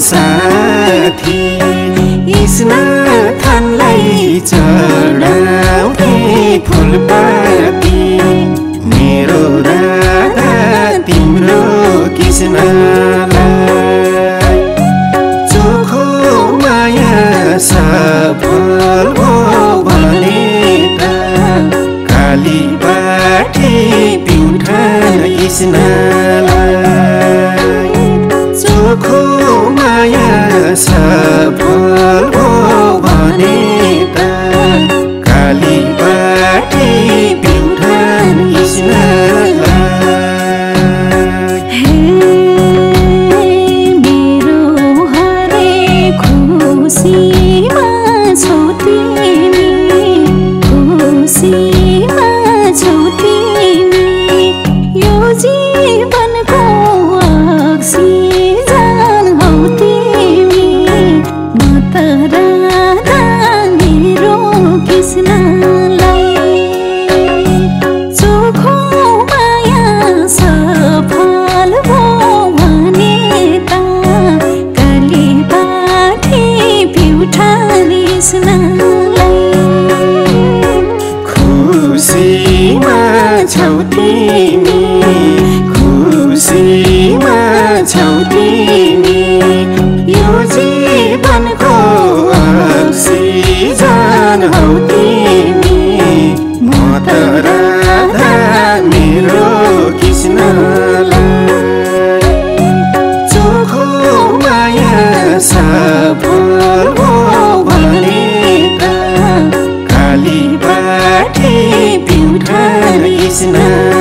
साथी स्नाथानलाई चढाउँथे फुलपाती। मेरो राधा तिम्रो कृष्ण así. Krishna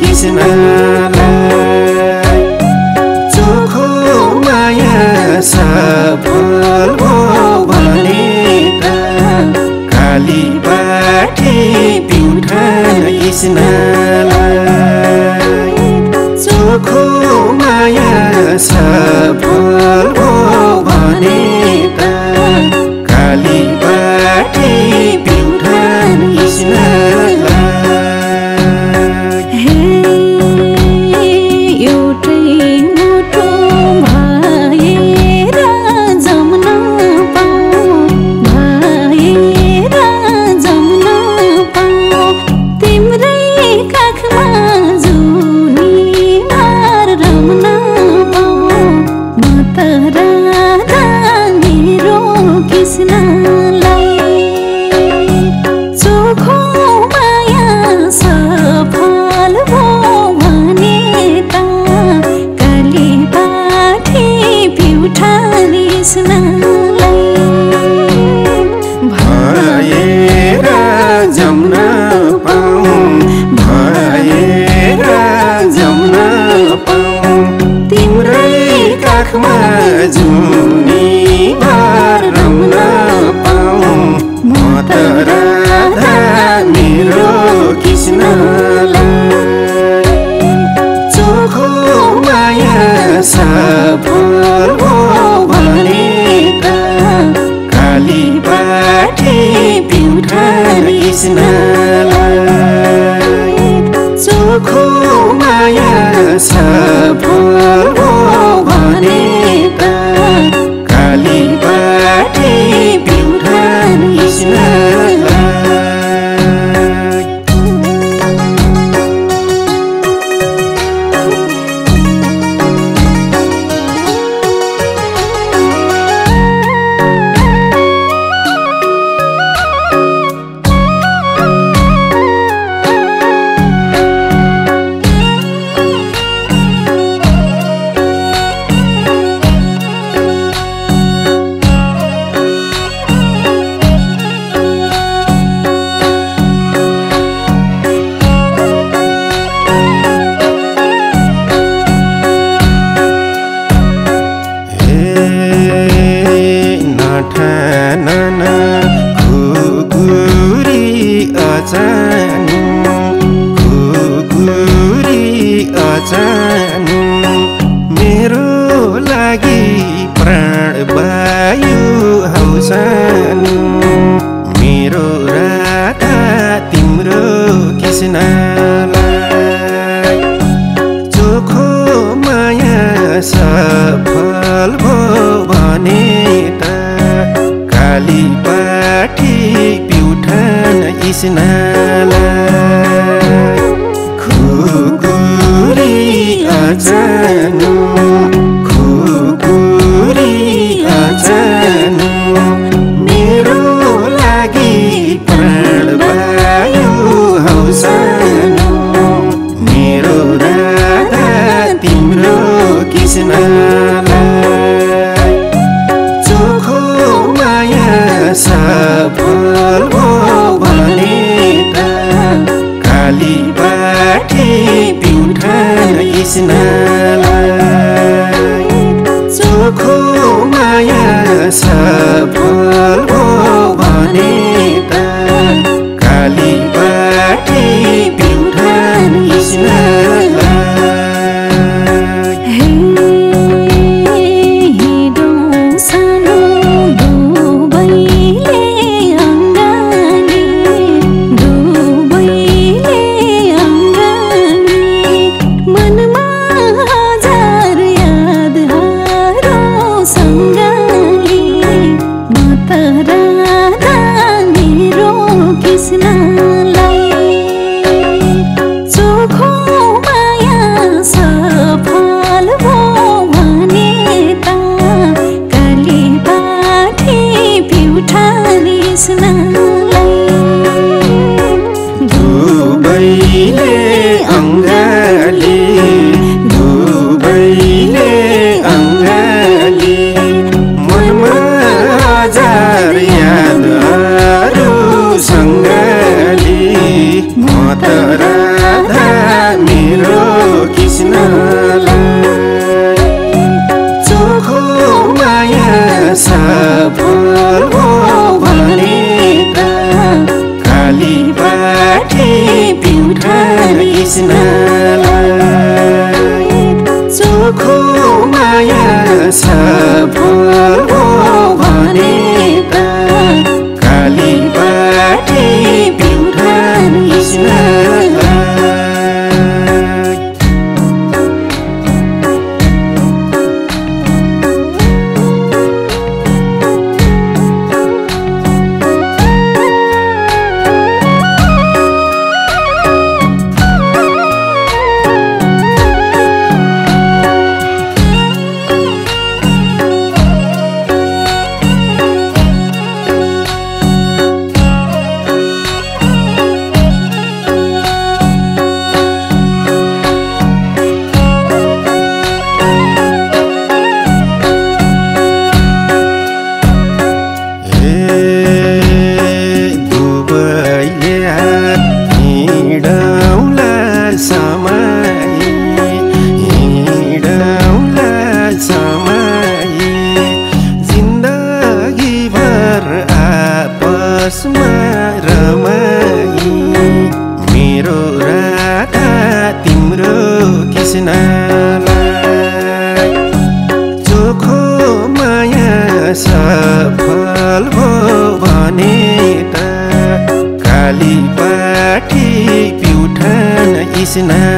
कृष्णलाई चोखो माया सफल भयो भने काली बाटे पिउठान इसना mata पिउठान bye. पिउठान कृष्णलाई 你？पिउठान सफल भो भने त काली पाठी प्युठान स्नालाई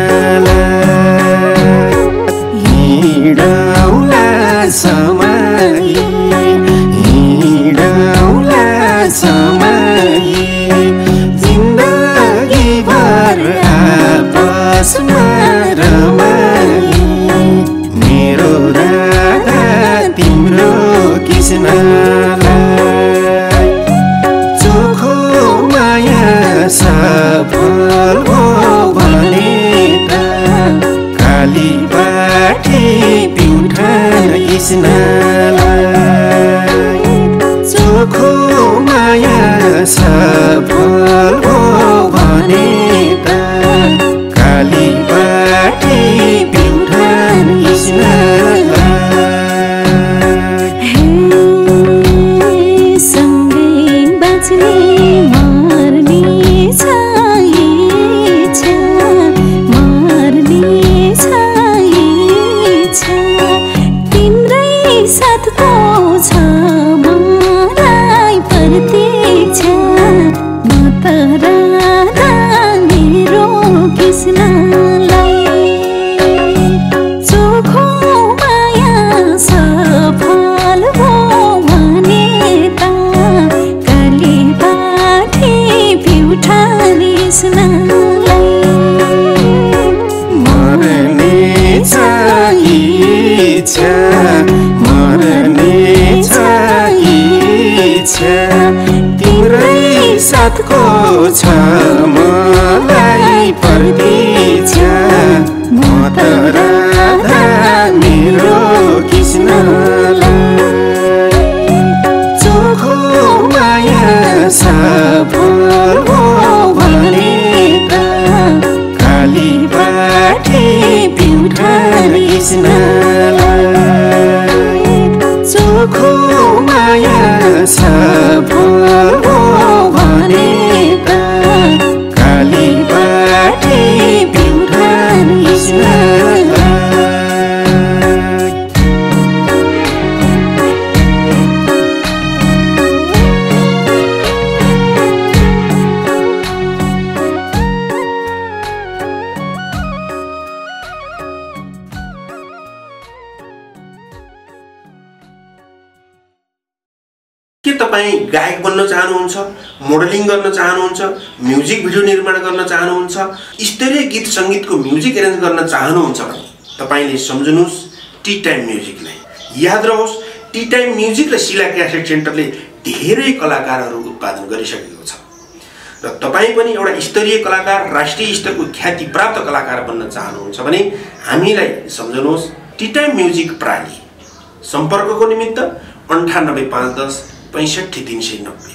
कृष्णलाई चाहनुहुन्छ म्युजिक भिडियो निर्माण गर्न चाहनुहुन्छ स्तरीय गीत सङ्गीतको म्युजिक एरेन्ज गर्न चाहनुहुन्छ भने तपाईँले सम्झनुहोस् टी टाइम म्युजिकलाई याद रहोस् टी टाइम म्युजिक र शिला क्यासेट सेन्टरले धेरै कलाकारहरू उत्पादन गरिसकेको छ। र तपाईँ पनि एउटा स्तरीय कलाकार राष्ट्रिय स्तरको ख्याति प्राप्त कलाकार बन्न चाहनुहुन्छ भने हामीलाई सम्झनुहोस् टी टाइम म्युजिक प्राली। सम्पर्कको निमित्त अन्ठानब्बे पाँच दस पैँसठी तिन सय नब्बे।